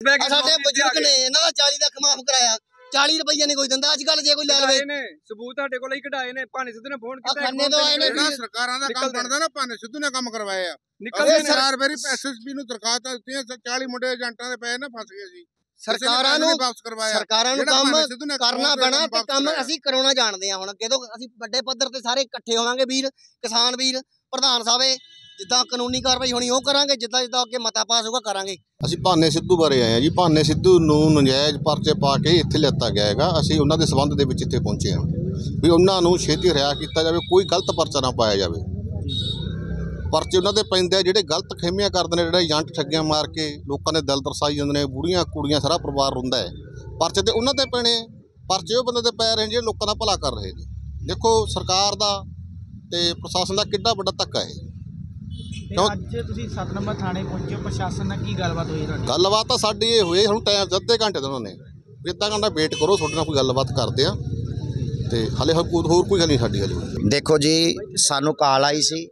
ਸਾਡੇ ਬਜ਼ੁਰਗ ਨੇ ਇਹਨਾਂ ਦਾ 40 ਲੱਖ ਮਾਫ ਕਰਾਇਆ। 40 ਰੁਪਈਆ ਨਹੀਂ ਕੋਈ ਦਿੰਦਾ ਅੱਜ ਕੱਲ ਜੇ ਕੋਈ ਲੈ ਲਵੇ। ਨੇ ਸਬੂਤ ਤੁਹਾਡੇ ਕੋਲ ਹੀ ਕਢਾਏ ਨੇ ਭਾਣੇ ਸਿੱਧੂ ਨੇ ਫੋਨ ਆ ਖੰਨੇ ਤੋਂ ਆਏ ਨੇ। ਸਰਕਾਰਾਂ ਦਾ ਕੰਮ ਬਣਦਾ ਨਾ। ਭਾਨੇ ਸਿੱਧੂ ਨੇ ਕੰਮ ਕਰਵਾਏ ਆ ਨਿਕਲਦੇ ਨੇ। ਚਾਰ ਵਾਰੀ ਐਸਐਸਪੀ ਨੂੰ ਦਰਖਾਸਤ ਦਿੱਤੀਆਂ 40 ਮੁੰਡੇ ਏਜੰਟਾਂ ਦੇ ਪਏ ਨਾ ਫਸ ਗਏ ਸੀ। ਸਰਕਾਰਾਂ ਨੂੰ ਵਾਪਸ ਕਰਵਾਇਆ। ਸਰਕਾਰਾਂ ਨੂੰ ਕੰਮ ਭਾਨੇ ਸਿੱਧੂ ਨੇ ਕਰਨਾ ਕੰਮ ਪੈਣਾ ਤੇ ਕੰਮ। ਅਸੀਂ ਕਰਾਉਣਾ ਜਾਣਦੇ ਆ ਹੁਣ। ਤੋਂ ਅਸੀਂ ਵੱਡੇ ਪੱਧਰ ਤੇ ਸਾਰੇ ਇਕੱਠੇ ਹੋਵਾਂਗੇ ਵੀਰ ਕਿਸਾਨ ਵੀਰ ਪ੍ਰਧਾਨ ਸਾਹਿਬੇ ਜਿੱਦਾਂ ਕਾਨੂੰਨੀ ਕਾਰਵਾਈ ਹੋਣੀ, ਉਹ ਕਰਾਂਗੇ, ਜਿੱਦਾਂ ਜਿੱਦਾਂ ਅੱਗੇ ਮਤਾ ਪਾਸ ਹੋਊਗਾ, ਕਰਾਂਗੇ। ਅਸੀਂ ਭਾਨੇ ਸਿੱਧੂ ਬਾਰੇ ਆਏ ਹਾਂ ਜੀ। ਭਾਨੇ ਸਿੱਧੂ ਨੂੰ ਨਜਾਇਜ਼ ਪਰਚੇ ਪਾ ਕੇ ਇੱਥੇ ਲਿਆਤਾ ਗਿਆ ਹੈਗਾ। ਅਸੀਂ ਉਹਨਾਂ ਦੇ ਸਬੰਧ ਦੇ ਵਿੱਚ ਇੱਥੇ ਪਹੁੰਚੇ ਹਾਂ। ਵੀ ਉਹਨਾਂ ਨੂੰ ਛੇਤੀ ਰਿਹਾ ਕੀਤਾ ਜਾਵੇ, ਕੋਈ ਗਲਤ ਪਰਚਾ ਨਾ ਪਾਇਆ ਜਾਵੇ। ਪਰਚੇ ਉਹਨਾਂ ਦੇ ਪੈਂਦੇ ਆ, ਜਿਹੜੇ ਗਲਤ ਖੇਮੀਆਂ ਕਰਦੇ ਨੇ, ਜਿਹੜਾ ਏਜੰਟ ਠੱਗੀਆਂ ਮਾਰ ਕੇ ਲੋਕਾਂ ਦੇ ਦਿਲ ਦਰਸਾਈ ਜਾਂਦੇ ਨੇ, ਬੁੜੀਆਂ ਕੁੜੀਆਂ, ਸਾਰਾ ਪਰਿਵਾਰ ਰੋਂਦਾ ਹੈ। ਪਰਚੇ ਤੇ ਉਹਨਾਂ ਤੇ ਪੈਣੇ ਪਰਚੇ ਉਹ ਬੰਦੇ ਤੇ ਪੈ ਰਹੇ ਨੇ, ਜਿਹੜੇ ਲੋਕਾਂ ਦਾ ਭਲਾ ਕਰ ਰਹੇ ਨੇ। ਦੇਖੋ, ਸਰਕਾਰ ਦਾ ਤੇ ਪ੍ਰਸ਼ਾਸਨ ਦਾ ਕਿੱਡਾ ਵੱਡਾ ਧੱਕਾ ਹੈ। ਤੇ ਕਿਉਂ? ਅੱਜ ਤੁਸੀਂ 7 ਨੰਬਰ ਥਾਣੇ ਪਹੁੰਚੇ ਹੋ, ਪ੍ਰਸ਼ਾਸਨ ਨਾਲ ਕੀ ਗੱਲਬਾਤ ਹੋਈ ਤੁਹਾਡੀ? ਗੱਲਬਾਤ ਤਾਂ ਸਾਡੀ ਇਹ ਹੋਈ ਸਾਨੂੰ ਟਾਈਮ ਅੱਧੇ ਘੰਟੇ ਦਾ ਉਹਨਾਂ। ਨੇ ਵੀ ਅੱਧਾ ਘੰਟਾ ਵੇਟ ਕਰੋ ਤੁਹਾਡੇ ਨਾਲ ਕੋਈ ਗੱਲਬਾਤ ਕਰਦੇ ਆ। ਤੇ ਹਲੇ ਹੋਰ ਕੋਈ- ਹੋਰ ਕੋਈ ਗੱਲ ਨਹੀਂ ਸਾਡੀ ਹਲੇ ਦੇਖੋ ਜੀ ਸਾਨੂੰ ਕਾਲ ਆਈ ਸੀ।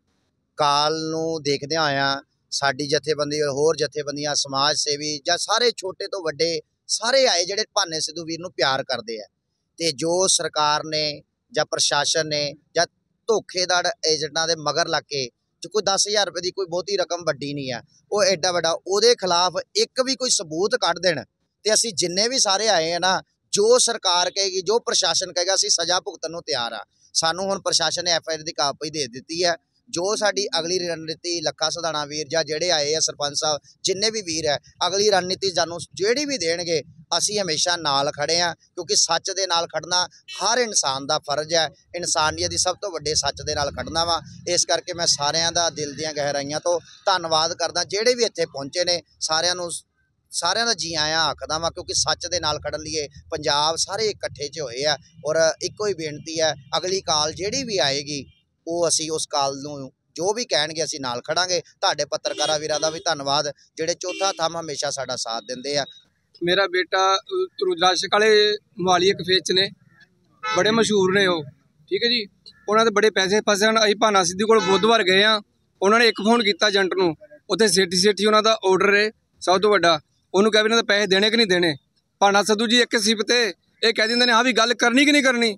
ਕਾਲ ਨੂੰ ਦੇਖਦਿਆਂ ਆਇਆ ਸਾਡੀ ਜਥੇਬੰਦੀ ਹੋਰ ਜਥੇਬੰਦੀਆਂ ਸਮਾਜ ਸੇਵੀ ਜਾਂ ਸਾਰੇ ਛੋਟੇ ਤੋਂ ਵੱਡੇ ਸਾਰੇ ਆਏ ਜਿਹੜੇ ਭਾਨੇ ਸਿੱਧੂ ਵੀਰ ਨੂੰ ਪਿਆਰ ਕਰਦੇ ਆ। ਤੇ ਜੋ ਸਰਕਾਰ ਨੇ ਜਾਂ ਪ੍ਰਸ਼ਾਸਨ ਨੇ ਜਾਂ ਧੋਖੇਦਾਰ ਏਜੰਟਾਂ ਦੇ ਮਗਰ ਲੱਗ ਕੇ ਕੋਈ 10000 ਰੁਪਏ ਦੀ ਕੋਈ ਬਹੁਤੀ ਰਕਮ ਵੱਡੀ ਨਹੀਂ ਆ। ਉਹ ਐਡਾ ਵੱਡਾ, ਉਹਦੇ ਖਿਲਾਫ ਇੱਕ ਵੀ ਕੋਈ ਸਬੂਤ ਕੱਢ ਦੇਣ ਤੇ ਅਸੀਂ ਜਿੰਨੇ ਵੀ ਸਾਰੇ ਆਏ ਆ ਨਾ, ਜੋ ਸਰਕਾਰ ਕਹੇਗੀ, ਜੋ ਪ੍ਰਸ਼ਾਸਨ ਕਹੇਗਾ, ਅਸੀਂ ਸਜ਼ਾ ਭੁਗਤਣ ਨੂੰ ਤਿਆਰ ਆ। ਸਾਨੂੰ ਹੁਣ ਪ੍ਰਸ਼ਾਸਨ ਨੇ ਐਫ ਆਈ ਆਰ ਦੀ ਕਾਪੀ ਦੇ ਦਿੱਤੀ ਹੈ ਜੋ ਸਾਡੀ ਅਗਲੀ ਰਣਨੀਤੀ ਲੱਖਾ ਸਧਾਣਾ ਵੀਰ ਜਾਂ ਜਿਹੜੇ ਆਏ ਆ ਸਰਪੰਚ ਸਾਹਿਬ, ਜਿੰਨੇ ਵੀ ਵੀਰ ਹੈ ਅਗਲੀ ਰਣਨੀਤੀ ਸਾਨੂੰ ਜਿਹੜੀ ਵੀ ਦੇਣਗੇ ਅਸੀਂ ਹਮੇਸ਼ਾ ਨਾਲ ਖੜੇ ਆ ਕਿਉਂਕਿ ਸੱਚ ਦੇ ਨਾਲ ਖੜਨਾ ਹਰ ਇਨਸਾਨ ਦਾ ਫਰਜ਼ ਹੈ। ਇਨਸਾਨੀਅਤ ਦੀ ਸਭ ਤੋਂ ਵੱਡੇ ਸੱਚ ਦੇ ਨਾਲ ਖੜਨਾ ਵਾ। ਇਸ ਕਰਕੇ ਮੈਂ ਸਾਰਿਆਂ ਦਾ ਦਿਲ ਦੀਆਂ ਗਹਿਰਾਈਆਂ ਤੋਂ ਧੰਨਵਾਦ ਕਰਦਾ। ਜਿਹੜੇ ਵੀ ਇੱਥੇ ਪਹੁੰਚੇ ਨੇ, ਸਾਰਿਆਂ ਨੂੰ, ਸਾਰਿਆਂ ਦਾ ਜੀ ਆਇਆਂ ਆਖਦਾ ਵਾਂ, ਕਿਉਂਕਿ ਸੱਚ ਦੇ ਨਾਲ ਖੜਨ ਲਈ ਪੰਜਾਬ ਸਾਰੇ ਇਕੱਠੇ 'ਚ ਹੋਏ ਆ ਔਰ ਇੱਕੋ ਹੀ ਬੇਨਤੀ ਹੈ, ਅਗਲੀ ਕਾਲ ਜਿਹੜੀ ਵੀ ਆਏਗੀ, ਉਹ ਅਸੀਂ ਉਸ ਕਾਲ ਨੂੰ ਜੋ ਵੀ ਕਹਿਣਗੇ ਅਸੀਂ ਨਾਲ ਖੜਾਂਗੇ। ਤੁਹਾਡੇ ਪੱਤਰਕਾਰਾਂ ਵੀਰਾਂ ਦਾ ਵੀ ਧੰਨਵਾਦ। ਜਿਹੜੇ ਚੌਥਾ ਥੰਮ ਹਮੇਸ਼ਾ ਸਾਡਾ ਸਾਥ ਦਿੰਦੇ ਆ। ਮੇਰਾ ਬੇਟਾ ਅ, ਰੁਦਰਾਸ਼ਕ ਵਾਲੇ ਮੋਹਾਲੀ ਇੱਕ ਫੇਚ ਨੇ। ਬੜੇ ਮਸ਼ਹੂਰ ਨੇ ਉਹ ਠੀਕ ਹੈ ਜੀ? ਉਹਨਾਂ ਦੇ ਬੜੇ ਪੈਸੇ ਫਸੇ ਹਨ। ਅਸੀਂ ਭਾਨਾ ਸਿੱਧੂ ਕੋਲ ਬੁੱਧਵਾਰ ਗਏ ਆ ਉਹਨਾਂ ਨੇ ਇੱਕ ਫੋਨ ਕੀਤਾ ਏਜੰਟ ਨੂੰ। ਉੱਥੇ ਸੇਠੀ ਸੇਠੀ ਉਹਨਾਂ ਦਾ ਆਰਡਰ ਹੈ ਸਭ ਤੋਂ ਵੱਡਾ। ਉਹਨੂੰ ਕਹਿ ਵੀ ਇਹਨਾਂ ਦੇ ਪੈਸੇ ਦੇਣੇ ਕਿ ਨਹੀਂ ਦੇਣੇ? ਭਾਨਾ ਸਿੱਧੂ ਜੀ ਇੱਕ ਸਿਪ ਤੇ ਇਹ ਕਹਿ ਦਿੰਦੇ ਨੇ ਹਾਂ ਵੀ ਗੱਲ ਕਰਨੀ ਕਿ ਨਹੀਂ ਕਰਨੀ?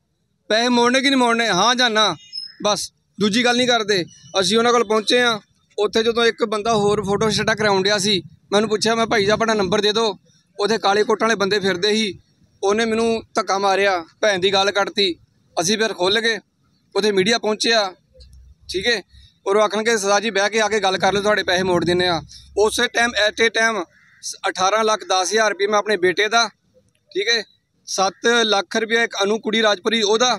ਪੈਸੇ ਮੋੜਨੇ ਕਿ ਨਹੀਂ ਮੋੜਨੇ? ਹਾਂ ਜਾਂ ਨਾ? ਬਸ ਦੂਜੀ ਗੱਲ ਨਹੀਂ ਕਰਦੇ। ਅਸੀਂ ਉਹਨਾਂ ਕੋਲ ਪਹੁੰਚੇ ਆ ਉੱਥੇ ਜਦੋਂ ਇੱਕ ਬੰਦਾ ਹੋਰ ਫੋਟੋ ਸਟਾ ਕਰਾਉਣ ਡਿਆ ਸੀ ਮੈਨੂੰ ਪੁੱਛਿਆ ਮੈਂ ਭਾਈ ਜੀ ਆਪਣਾ ਨੰਬਰ ਦੇ ਦਿਓ। ਉੱਥੇ ਕਾਲੇ ਕੋਟਾਂ ਵਾਲੇ ਬੰਦੇ ਫਿਰਦੇ ਸੀ, ਉਹਨੇ ਮੈਨੂੰ ਧੱਕਾ ਮਾਰਿਆ, ਭੈਣ ਦੀ ਗੱਲ ਕੱਢਤੀ ਅਸੀਂ ਫਿਰ ਖੁੱਲ ਗਏ, ਉੱਥੇ ਮੀਡੀਆ ਪਹੁੰਚਿਆ, ਠੀਕ ਹੈ? ਔਰ ਉਹ ਆਖਣਗੇ ਸਦਾ ਜੀ, ਬਹਿ ਕੇ ਆ ਕੇ ਗੱਲ ਕਰ ਲਓ, ਤੁਹਾਡੇ ਪੈਸੇ ਮੋੜ ਦਿੰਨੇ ਆ ਉਸੇ time at a time 18 lakh 10000 ਰੁਪਏ ਮੈਂ ਆਪਣੇ ਬੇਟੇ ਦਾ, ਠੀਕ ਹੈ? 7 ਲੱਖ ਰੁਪਏ ਇੱਕ ਅਨੂ ਕੁੜੀ ਰਾਜਪੁਰੀ, ਉਹਦਾ,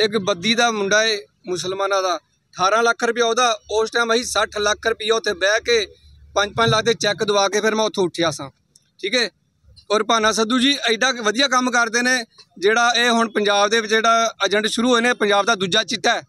ਇੱਕ ਬੱਦੀ ਦਾ ਮੁੰਡਾ ਏ, ਮੁਸਲਮਾਨਾਂ ਦਾ। 18 ਲੱਖ ਰੁਪਏ ਉਹਦਾ, ਉਸ ਟਾਈਮ ਅਸੀਂ 60 ਲੱਖ ਰੁਪਏ ਉੱਥੇ ਬਹਿ ਕੇ 5-5 ਲੱਖ ਦੇ ਚੈੱਕ ਦਵਾ ਕੇ ਫਿਰ ਮੈਂ ਉੱਥੋਂ ਉੱਠਿਆ ਸਾਂ, ਠੀਕ ਹੈ? ਔਰ ਭਾਨਾ ਸੱਧੂ ਜੀ, ਐਡਾ ਵਧੀਆ ਕੰਮ ਕਰਦੇ ਨੇ, ਜਿਹੜਾ ਇਹ ਹੁਣ ਪੰਜਾਬ ਦੇ ਵਿੱਚ ਜਿਹੜਾ ਏਜੰਟ ਸ਼ੁਰੂ ਹੋਏ ਨੇ, ਪੰਜਾਬ ਦਾ ਦੂਜਾ ਚਿੱਟਾ ਹੈ।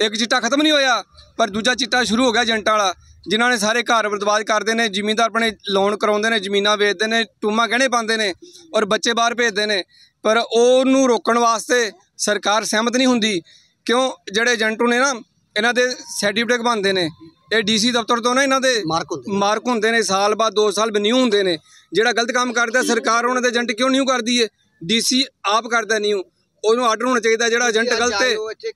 ਇੱਕ ਚਿੱਟਾ ਖਤਮ ਨਹੀਂ ਹੋਇਆ, ਪਰ ਦੂਜਾ ਚਿੱਟਾ ਸ਼ੁਰੂ ਹੋ ਗਿਆ ਏਜੰਟਾਂ ਵਾਲਾ, ਜਿਨ੍ਹਾਂ ਨੇ ਸਾਰੇ ਘਰ ਬਰਬਾਦ ਕਰਦੇ ਨੇ ਜ਼ਿਮੀਂਦਾਰ ਆਪਣੇ ਲੋਨ ਕਰਾਉਂਦੇ ਨੇ, ਜ਼ਮੀਨਾਂ ਵੇਚਦੇ ਨੇ, ਟੂਮਾ ਗਹਿਣੇ ਪਾਉਂਦੇ ਨੇ, ਔਰ ਬੱਚੇ ਬਾਹਰ ਭੇਜਦੇ ਨੇ। ਪਰ ਉਹਨੂੰ ਰੋਕਣ ਵਾਸਤੇ ਸਰਕਾਰ ਸਹਿਮਤ ਨਹੀਂ ਹੁੰਦੀ, ਕਿਉਂ? ਜਿਹੜੇ ਏਜੰਟ ਨੇ ਨਾ, ਇਹਨਾਂ ਦੇ ਸਰਟੀਫਿਕੇਟ ਬਣਦੇ ਨੇ। ਇਹ ਡੀਸੀ ਦਫ਼ਤਰ ਤੋਂ ਨਾ ਇਹਨਾਂ ਦੇ ਮਾਰਕ ਹੁੰਦੇ ਮਾਰਕ ਹੁੰਦੇ ਨੇ ਸਾਲ ਬਾਅਦ 2 ਸਾਲ ਬਨਿਊ ਹੁੰਦੇ ਨੇ। ਜਿਹੜਾ ਗਲਤ ਕੰਮ ਕਰਦਾ ਸਰਕਾਰ ਉਹਨਾਂ ਦੇ ਏਜੰਟ ਕਿਉਂ ਨਿਊ ਕਰਦੀ ਏ? ਡੀਸੀ ਆਪ ਕਰਦਾ ਨਿਊ ਉਹਨੂੰ ਆਰਡਰ ਹੋਣਾ ਚਾਹੀਦਾ ਜਿਹੜਾ ਏਜੰਟ ਗਲਤ ਇੱਥੇ